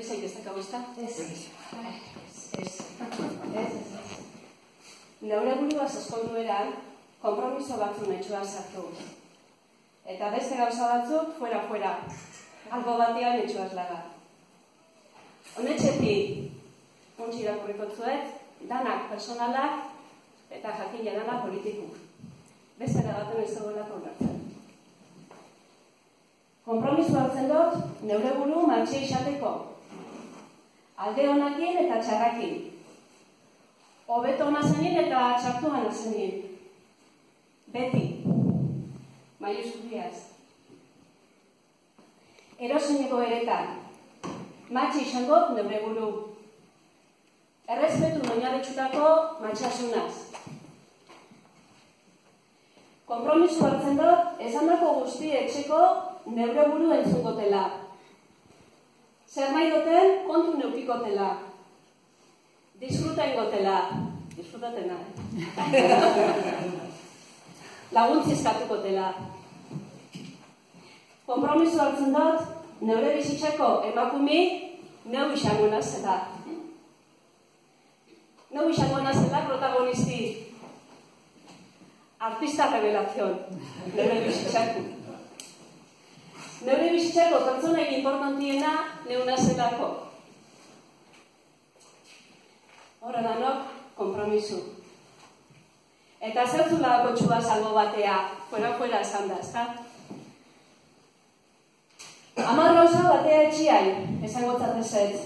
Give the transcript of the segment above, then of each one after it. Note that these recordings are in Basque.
Ez dakau ezta? Ez. Ez. Ez. Ez. Neure burua zeskondu eran, kompromiso batzu netxua sartu. Eta beste gauza batzuk, fuera, fuera. Albo batean netxua eslaga. Honetxetik, untsi irakurriko zuet, danak personalak eta jakin janala politikuk. Beste eragaten ez dagoelako onartzen. Kompromiso hartzen dut, neure buru mantxe izateko. Alde honakin eta txarrakin. Hobeto ona zenin eta txartu gana zenin. Beti. Maiuskuliaz. Eroseneko eretan. Matxe izan dut neure buru. Errespetu noinarritxutako matxasunaz. Kompromiso hartzen dut, esan dako guzti etxeko neure buru entzungotela. Zer nahi duten, kontu neukikotela. Disfruta ingotela. Disfrutatena. Laguntzi eskatukotela. Kompromiso hartzen dut, neure bizitzeko emakumi neu izango nazela. Neu izango nazela protagonisti. Artista revelación. Neure bizitzako. Neure bizitzako pertsonaik importantiena neuna zelako. Hora danok, kompromisu. Eta zertu lagako txua salbo batea, fuera, fuera esan da, ezta? Amar gauza batea etxiai, esango zatezet.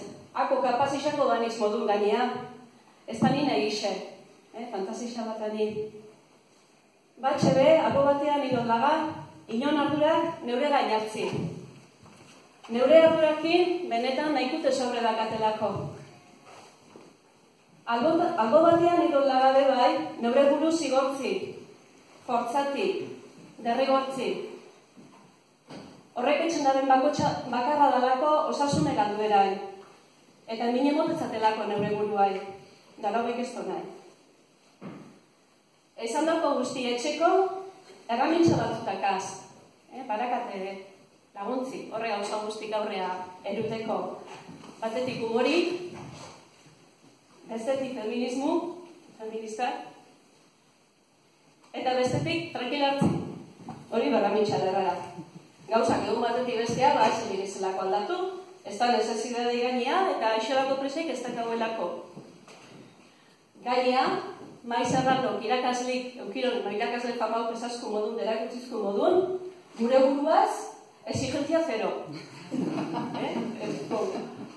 Ako kapaz izango daniz modun gainea, ez da nina egixe, eh? fantasisa bat ani. Batxe be, ako batean idon laga, inon ardurak neure gainartzi. Neure ardurakin, benetan nahikute sobre dakatelako. Albo, albo batean idon lagabe bai, neure buru zigortzi, fortzati, derrigortzi. Horrek etxen daren bakarra dalako osasune galduerai. Eta mine motetzatelako neure buruai. Dara ez nahi. Esan dako guzti etxeko, erramintza batzutakaz. Eh, barakate laguntzi, horre gauza guztik aurrea eruteko batetik humori, bestetik feminismu, feminista, eta bestetik tranquilartzi, hori barramintza derrara. Gauzak egun batetik bestea, ba, ezin aldatu, ez da necesidade gainea, eta aixolako presek ez dakauelako. Gainea, maiz errandok irakaslik, eukiron, irakasle famau pesazko modun, derakutzizko modun, gure buruaz, exigentzia zero. eh?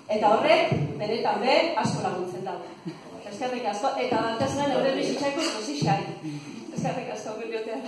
Eta horrek, benetan be, asko laguntzen dago. Eskerrik asko, eta batez gane horre bizitzako posizai. Eskerrik asko, bibliotean.